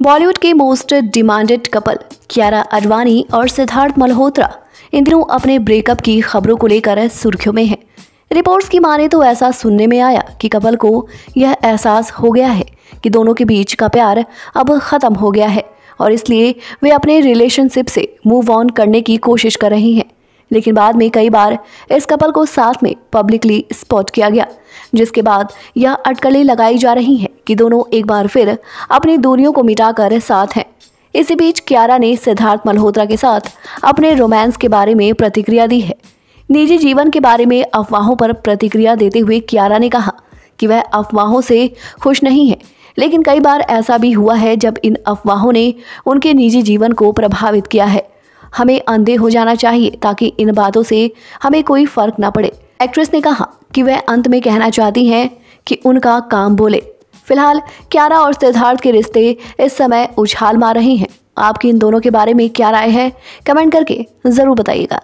बॉलीवुड के most demanded couple, Kiara Advani और सिद्धार्थ मल्होत्रा, इन दिनों अपने ब्रेकअप की खबरों को लेकर सुर्खियों में हैं। रिपोर्ट्स की माने तो ऐसा सुनने में आया कि कपल को यह एहसास हो गया है कि दोनों के बीच का प्यार अब खत्म हो गया है और इसलिए वे अपने रिलेशनशिप से मूव ऑन करने की कोशिश कर रही हैं। लेकिन बाद में कई बार इस कपल को साथ में पब्लिकली स्पॉट किया गया, जिसके बाद यह अटकलें लगाई जा रही हैं कि दोनों एक बार फिर अपनी दूरियों को मिटाकर साथ हैं। इसी बीच क्यारा ने सिद्धार्थ मल्होत्रा के साथ अपने रोमांस के बारे में प्रतिक्रिया दी है। निजी जीवन के बारे में अफवाहों पर प्रतिक्रिया देते हुए क्यारा ने कहा कि वह अफवाहों से खुश नहीं है, लेकिन कई बार ऐसा भी हुआ है जब इन अफवाहों ने उनके निजी जीवन को प्रभावित किया है। हमें अंधे हो जाना चाहिए ताकि इन बातों से हमें कोई फ़र्क ना पड़े। एक्ट्रेस ने कहा कि वह अंत में कहना चाहती हैं कि उनका काम बोले। फ़िलहाल क्यारा और सिद्धार्थ के रिश्ते इस समय उछाल मार रहे हैं। आपकी इन दोनों के बारे में क्या राय है? कमेंट करके ज़रूर बताइएगा।